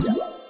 Yeah.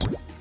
you